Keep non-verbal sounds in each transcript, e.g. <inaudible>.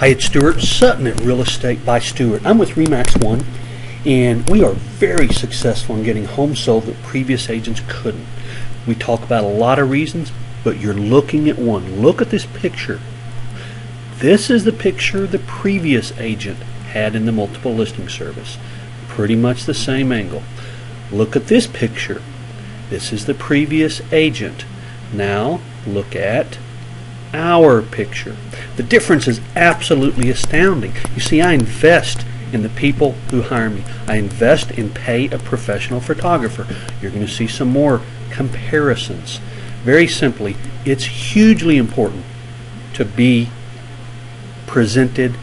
Hi, it's Stuart Sutton at Real Estate by Stuart. I'm with Remax One, and we are very successful in getting homes sold that previous agents couldn't. We talk about a lot of reasons, but you're looking at one. Look at this picture. This is the picture the previous agent had in the multiple listing service. Pretty much the same angle. Look at this picture. This is the previous agent. Now look at our picture. The difference is absolutely astounding. You see, I invest in the people who hire me. I invest and pay a professional photographer. You're going to see some more comparisons. Very simply, it's hugely important to be presented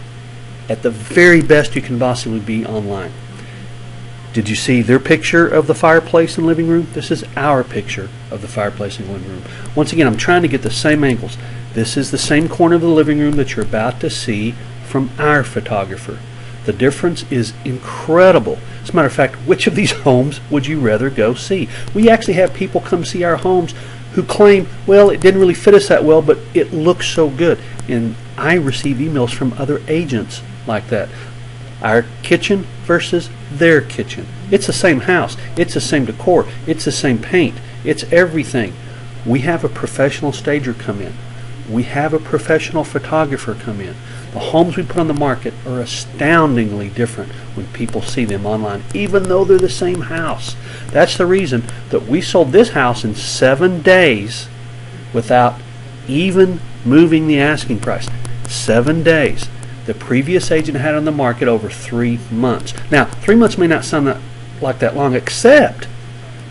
at the very best you can possibly be online. Did you see their picture of the fireplace and living room? This is our picture of the fireplace and living room. Once again, I'm trying to get the same angles. This is the same corner of the living room that you're about to see from our photographer. The difference is incredible. As a matter of fact, which of these <laughs> homes would you rather go see? We actually have people come see our homes who claim, well, it didn't really fit us that well, but it looks so good. And I receive emails from other agents like that. Our kitchen versus their kitchen. It's the same house. It's the same decor. It's the same paint. It's everything. We have a professional stager come in. We have a professional photographer come in. The homes we put on the market are astoundingly different when people see them online, even though they're the same house. That's the reason that we sold this house in seven days without even moving the asking price. Seven days the previous agent had on the market over three months. Now, three months may not sound that, like that long, except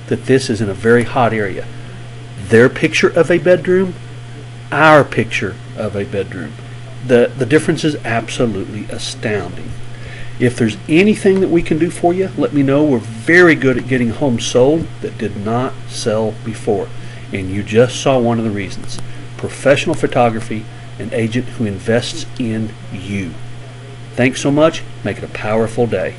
that this is in a very hot area. Their picture of a bedroom, our picture of a bedroom. The, the difference is absolutely astounding. If there's anything that we can do for you, let me know. We're very good at getting homes sold that did not sell before. And you just saw one of the reasons. Professional photography an agent who invests in you. Thanks so much. Make it a powerful day.